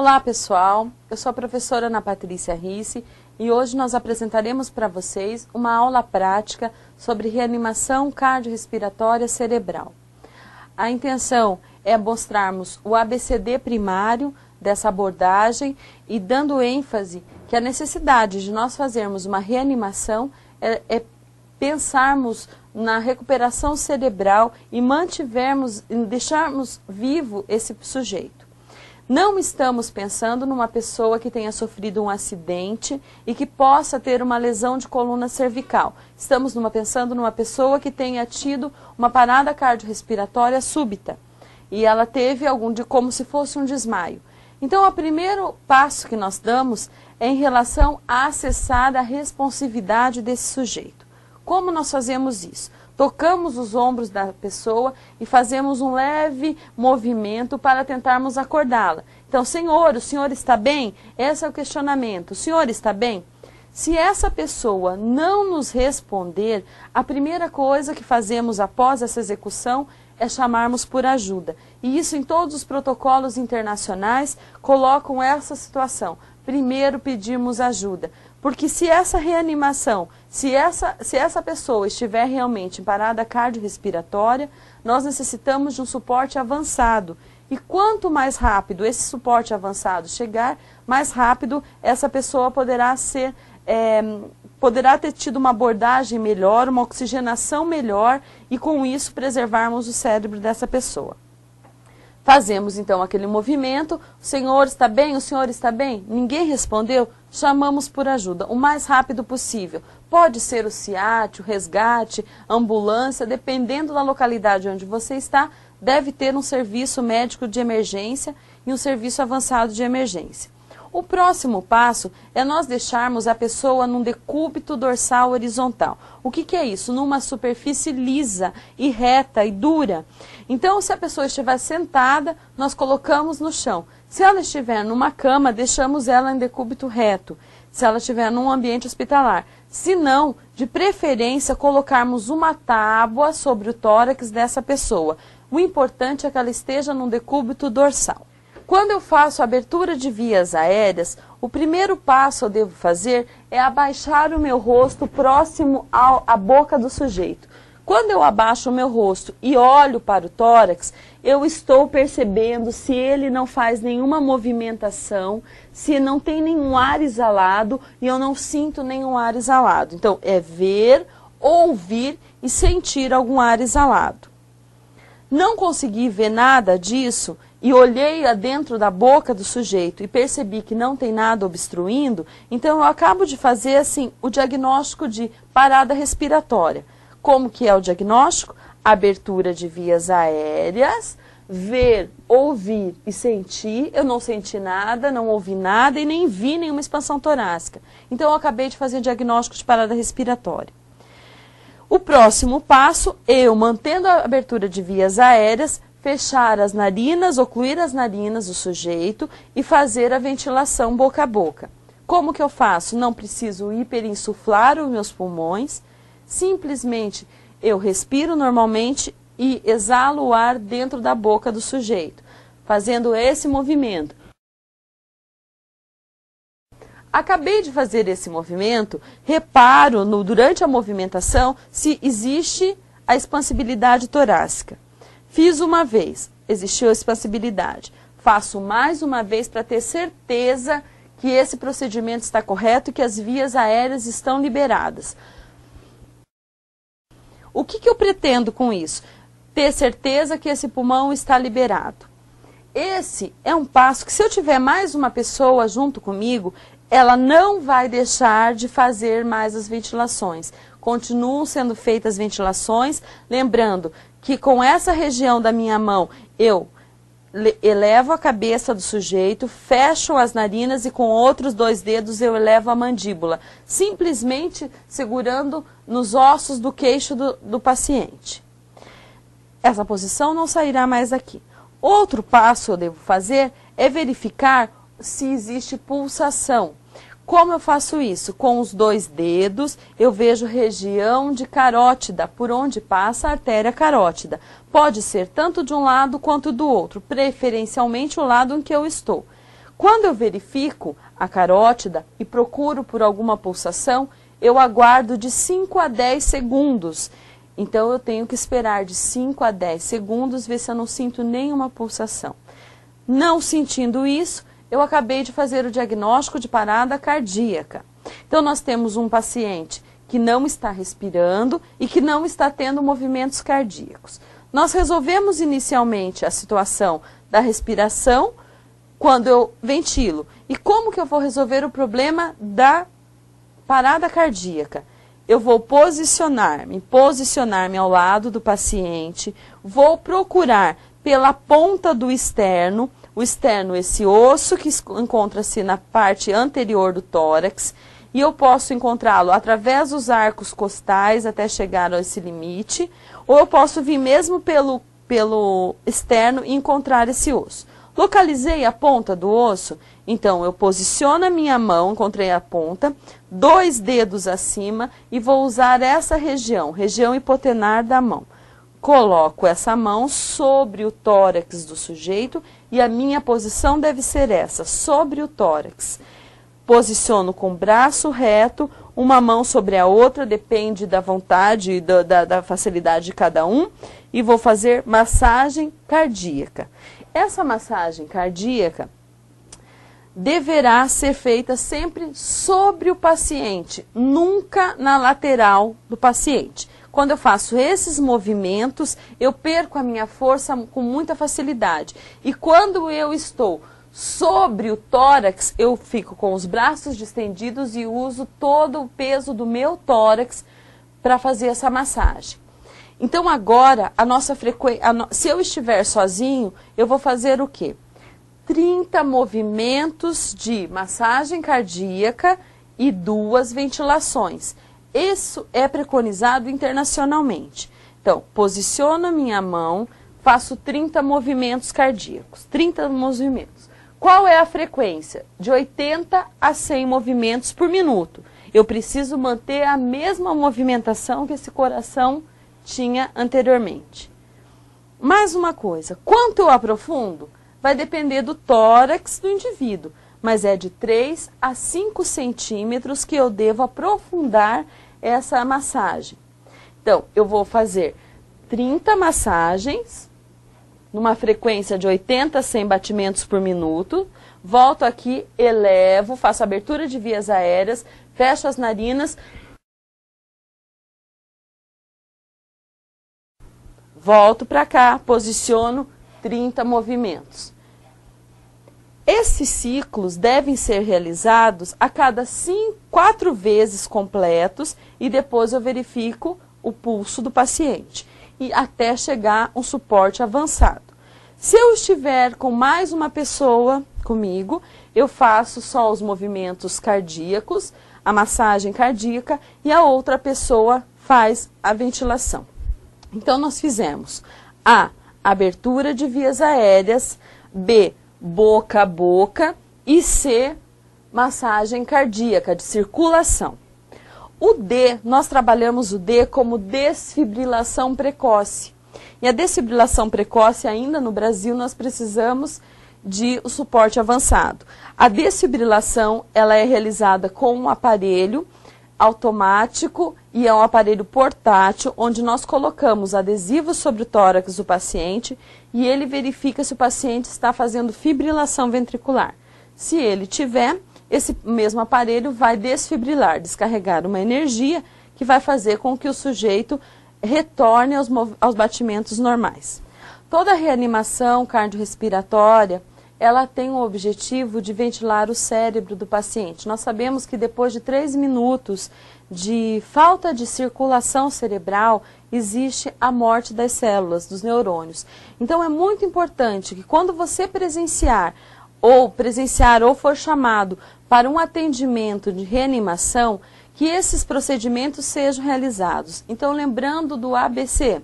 Olá pessoal, eu sou a professora Ana Patrícia Risse e hoje nós apresentaremos para vocês uma aula prática sobre reanimação cardiorrespiratória cerebral. A intenção é mostrarmos o ABCD primário dessa abordagem e dando ênfase que a necessidade de nós fazermos uma reanimação é, é pensarmos na recuperação cerebral e mantivermos, deixarmos vivo esse sujeito. Não estamos pensando numa pessoa que tenha sofrido um acidente e que possa ter uma lesão de coluna cervical. Estamos numa, pensando numa pessoa que tenha tido uma parada cardiorrespiratória súbita e ela teve algum de como se fosse um desmaio. Então, o primeiro passo que nós damos é em relação a acessar a responsividade desse sujeito. Como nós fazemos isso? Tocamos os ombros da pessoa e fazemos um leve movimento para tentarmos acordá-la. Então, senhor, o senhor está bem? Esse é o questionamento. O senhor está bem? Se essa pessoa não nos responder, a primeira coisa que fazemos após essa execução é chamarmos por ajuda. E isso em todos os protocolos internacionais colocam essa situação. Primeiro pedimos ajuda. Porque se essa reanimação, se essa, se essa pessoa estiver realmente em parada cardiorrespiratória, nós necessitamos de um suporte avançado. E quanto mais rápido esse suporte avançado chegar, mais rápido essa pessoa poderá ser, é, poderá ter tido uma abordagem melhor, uma oxigenação melhor e com isso preservarmos o cérebro dessa pessoa. Fazemos então aquele movimento, o senhor está bem, o senhor está bem? Ninguém respondeu? Chamamos por ajuda, o mais rápido possível. Pode ser o CIAT, o resgate, ambulância, dependendo da localidade onde você está, deve ter um serviço médico de emergência e um serviço avançado de emergência. O próximo passo é nós deixarmos a pessoa num decúbito dorsal horizontal. O que, que, é isso? Numa superfície lisa e reta e dura. Então, se a pessoa estiver sentada, nós colocamos no chão. Se ela estiver numa cama, deixamos ela em decúbito reto. Se ela estiver num ambiente hospitalar. Se não, de preferência, colocarmos uma tábua sobre o tórax dessa pessoa. O importante é que ela esteja num decúbito dorsal. Quando eu faço abertura de vias aéreas, o primeiro passo eu devo fazer é abaixar o meu rosto próximo à boca do sujeito. Quando eu abaixo o meu rosto e olho para o tórax, eu estou percebendo se ele não faz nenhuma movimentação, se não tem nenhum ar exalado e eu não sinto nenhum ar exalado. Então, é ver, ouvir e sentir algum ar exalado. Não consegui ver nada disso, e olhei dentro da boca do sujeito e percebi que não tem nada obstruindo, então eu acabo de fazer assim o diagnóstico de parada respiratória. Como que é o diagnóstico? Abertura de vias aéreas, ver, ouvir e sentir. Eu não senti nada, não ouvi nada e nem vi nenhuma expansão torácica. Então eu acabei de fazer o diagnóstico de parada respiratória. O próximo passo, eu mantendo a abertura de vias aéreas, fechar as narinas, ocluir as narinas do sujeito e fazer a ventilação boca a boca. Como que eu faço? Não preciso hiperinsuflar os meus pulmões, simplesmente eu respiro normalmente e exalo o ar dentro da boca do sujeito, fazendo esse movimento. Acabei de fazer esse movimento, reparo no, durante a movimentação se existe a expansibilidade torácica. Fiz uma vez, existiu a expansibilidade. Faço mais uma vez para ter certeza que esse procedimento está correto e que as vias aéreas estão liberadas. O que, que eu pretendo com isso? Ter certeza que esse pulmão está liberado. Esse é um passo que, se eu tiver mais uma pessoa junto comigo, ela não vai deixar de fazer mais as ventilações. Continuam sendo feitas ventilações, lembrando que com essa região da minha mão eu elevo a cabeça do sujeito, fecho as narinas e com outros dois dedos eu elevo a mandíbula, simplesmente segurando nos ossos do queixo do, do paciente. Essa posição não sairá mais daqui. Outro passo eu devo fazer é verificar se existe pulsação. Como eu faço isso? Com os dois dedos, eu vejo região de carótida, por onde passa a artéria carótida. Pode ser tanto de um lado quanto do outro, preferencialmente o lado em que eu estou. Quando eu verifico a carótida e procuro por alguma pulsação, eu aguardo de 5 a 10 segundos. Então eu tenho que esperar de 5 a 10 segundos, ver se eu não sinto nenhuma pulsação. Não sentindo isso, eu acabei de fazer o diagnóstico de parada cardíaca. Então nós temos um paciente que não está respirando e que não está tendo movimentos cardíacos. Nós resolvemos inicialmente a situação da respiração quando eu ventilo. E como que eu vou resolver o problema da parada cardíaca? Eu vou posicionar-me, posicionar-me ao lado do paciente, vou procurar pela ponta do externo, o externo, esse osso que encontra-se na parte anterior do tórax, e eu posso encontrá-lo através dos arcos costais até chegar a esse limite, ou eu posso vir mesmo pelo, pelo externo e encontrar esse osso. Localizei a ponta do osso, então eu posiciono a minha mão, encontrei a ponta, dois dedos acima e vou usar essa região, região hipotenar da mão. Coloco essa mão sobre o tórax do sujeito e a minha posição deve ser essa, sobre o tórax. Posiciono com o braço reto, uma mão sobre a outra, depende da vontade e da, da, da facilidade de cada um, e vou fazer massagem cardíaca. Essa massagem cardíaca deverá ser feita sempre sobre o paciente, nunca na lateral do paciente. Quando eu faço esses movimentos, eu perco a minha força com muita facilidade. E quando eu estou Sobre o tórax, eu fico com os braços distendidos e uso todo o peso do meu tórax para fazer essa massagem. Então agora, a nossa frequência, no... se eu estiver sozinho, eu vou fazer o quê? 30 movimentos de massagem cardíaca e duas ventilações. Isso é preconizado internacionalmente. Então, posiciono a minha mão, faço 30 movimentos cardíacos. 30 movimentos. Qual é a frequência? De 80 a 100 movimentos por minuto. Eu preciso manter a mesma movimentação que esse coração tinha anteriormente. Mais uma coisa, quanto eu aprofundo? Vai depender do tórax do indivíduo, mas é de 3 a 5 centímetros que eu devo aprofundar essa massagem. Então, eu vou fazer 30 massagens numa frequência de 80 a 100 batimentos por minuto. Volto aqui, elevo, faço abertura de vias aéreas, fecho as narinas. Volto para cá, posiciono 30 movimentos. Esses ciclos devem ser realizados a cada cinco, quatro vezes completos e depois eu verifico o pulso do paciente e até chegar um suporte avançado. Se eu estiver com mais uma pessoa comigo, eu faço só os movimentos cardíacos, a massagem cardíaca e a outra pessoa faz a ventilação. Então nós fizemos A, abertura de vias aéreas, B, boca a boca e C, massagem cardíaca de circulação. O D, nós trabalhamos o D como desfibrilação precoce. E a desfibrilação precoce, ainda no Brasil, nós precisamos de o suporte avançado. A desfibrilação, ela é realizada com um aparelho automático e é um aparelho portátil, onde nós colocamos adesivos sobre o tórax do paciente e ele verifica se o paciente está fazendo fibrilação ventricular. Se ele tiver, esse mesmo aparelho vai desfibrilar, descarregar uma energia que vai fazer com que o sujeito retorne aos, aos batimentos normais. Toda reanimação cardiorrespiratória, ela tem o objetivo de ventilar o cérebro do paciente. Nós sabemos que depois de três minutos de falta de circulação cerebral, existe a morte das células, dos neurônios. Então é muito importante que quando você presenciar ou presenciar ou for chamado para um atendimento de reanimação, que esses procedimentos sejam realizados. Então, lembrando do ABC,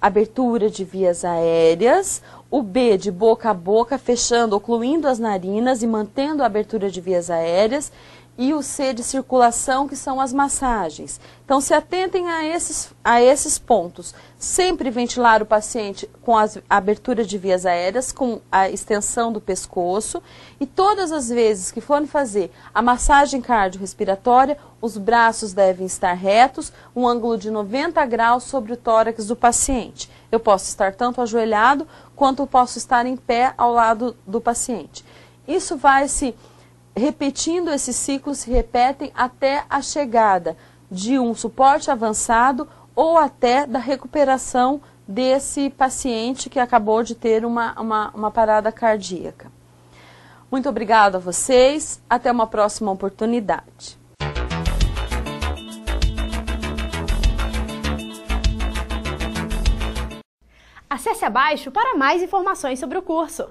abertura de vias aéreas, o B de boca a boca, fechando, ocluindo as narinas e mantendo a abertura de vias aéreas, e o C de circulação, que são as massagens. Então, se atentem a esses, a esses pontos. Sempre ventilar o paciente com a abertura de vias aéreas, com a extensão do pescoço. E todas as vezes que forem fazer a massagem cardiorrespiratória, os braços devem estar retos, um ângulo de 90 graus sobre o tórax do paciente. Eu posso estar tanto ajoelhado quanto posso estar em pé ao lado do paciente. Isso vai se repetindo esses ciclos se repetem até a chegada de um suporte avançado ou até da recuperação desse paciente que acabou de ter uma, uma, uma parada cardíaca. Muito obrigado a vocês, até uma próxima oportunidade. Acesse abaixo para mais informações sobre o curso.